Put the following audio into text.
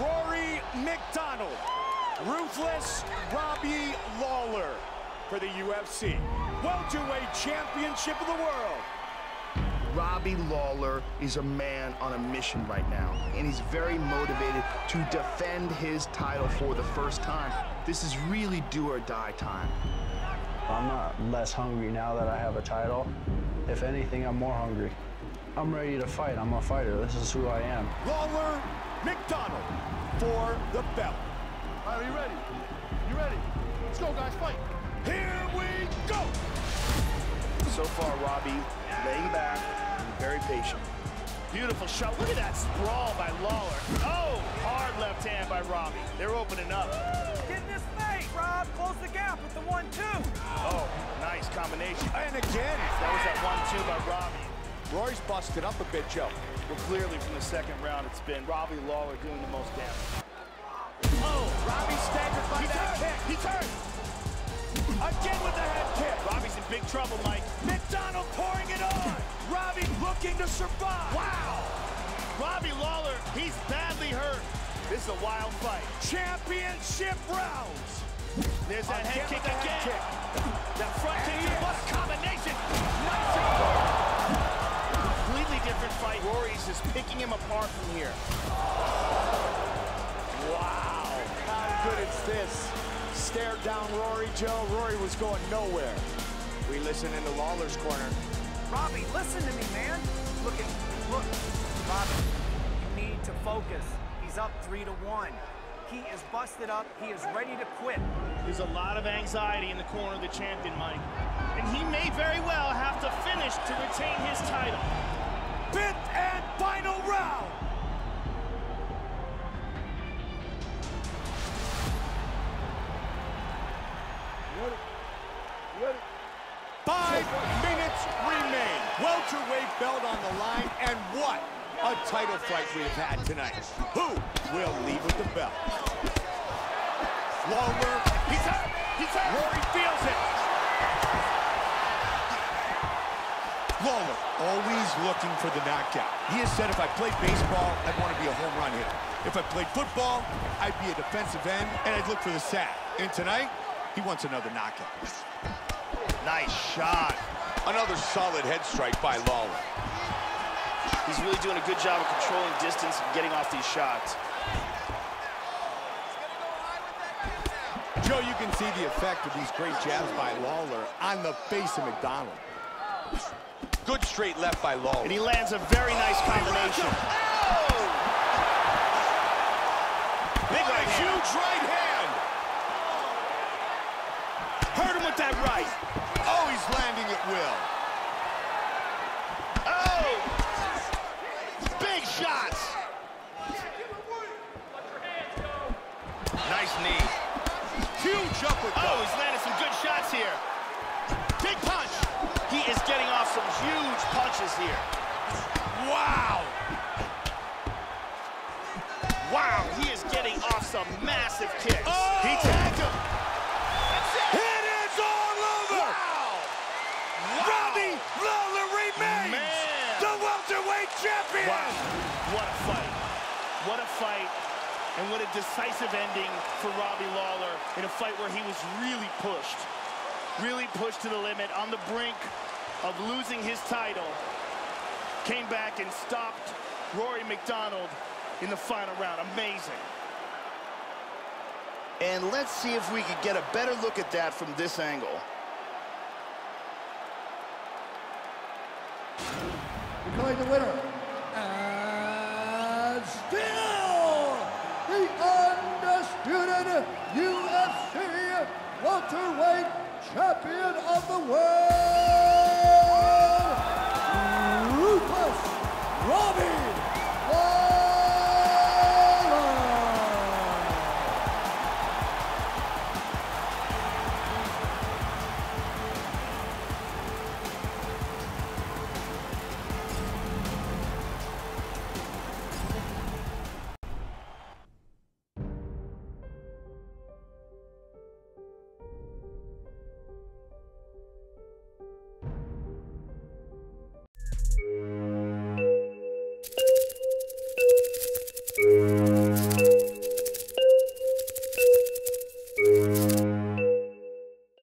Rory MacDonald, Ruthless Robbie Lawler for the UFC Welterweight Championship of the World. Robbie Lawler is a man on a mission right now, and he's very motivated to defend his title for the first time. This is really do or die time. I'm not less hungry now that I have a title. If anything, I'm more hungry. I'm ready to fight. I'm a fighter. This is who I am. Lawler MacDonald for the belt. All right, are you ready? You ready? Let's go, guys, fight. Here we go. So far, Robbie laying back and very patient. Beautiful shot. Look at that sprawl by Lawler. Oh, hard left hand by Robbie. They're opening up. Get in this face, Rob. Close the gap with the one-two. Oh, nice combination. And again. That was that one-two by Robbie. Roy's busted up a bit, Joe. Well, clearly from the second round, it's been Robbie Lawler doing the most damage. Oh, Robbie staggered by He that turned. kick. He turned. Again with the head kick. Robbie's in big trouble, Mike. MacDonald pouring it on. Robbie looking to survive. Wow. Robbie Lawler, he's badly hurt. This is a wild fight. Championship rounds. There's that head kick the head again. kick. That front kick, Yes. what combination. Nice. Apart from here. Wow. How good is this? Stared down Rory Joe. Rory was going nowhere. We listen into Lawler's corner. Robbie, listen to me, man. Look at, look. Robbie, you need to focus. He's up three to one. He is busted up. He is ready to quit. There's a lot of anxiety in the corner of the champion, Mike. And he may very well have to finish to retain his title. Fifth Five minutes remain. Welterweight belt on the line, and what a title fight we have had tonight. Who will leave with the belt? Lawler, he's hurt, he's hurt. Rory feels it. Lawler, always looking for the knockout. He has said if I played baseball, I'd want to be a home run hitter. If I played football, I'd be a defensive end, and I'd look for the sack. And tonight, he wants another knockout. Nice shot. Another solid head strike by Lawler. He's really doing a good job of controlling distance and getting off these shots. Joe, you can see the effect of these great jabs by Lawler on the face of MacDonald. Good straight left by Lawler. And he lands a very nice combination. Big right hand. huge right hand. Hurt him with that right. Oh, he's landing at will. Oh! Big shots. Nice knee. Huge uppercut. Oh, he's landed some good shots here. Big punch. He is getting off some huge punches here. Wow. Wow, he is getting off some massive kicks. Oh! He tagged him. Champion. Wow, what a fight. What a fight. And what a decisive ending for Robbie Lawler in a fight where he was really pushed. Really pushed to the limit, on the brink of losing his title. Came back and stopped Rory MacDonald in the final round. Amazing. And let's see if we could get a better look at that from this angle. Declaring the winner. And still the undisputed UFC welterweight champion of the world, Ruthless Robbie